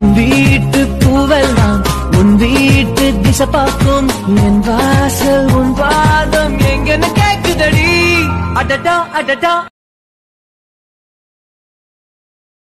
வீட்டு பூவெல்லாம் உன் வீட்டு திசை பார்க்கும் என் வாசல் உன் பாதம் எங்கன்னு கேக்குதடி. அடடா அடடா.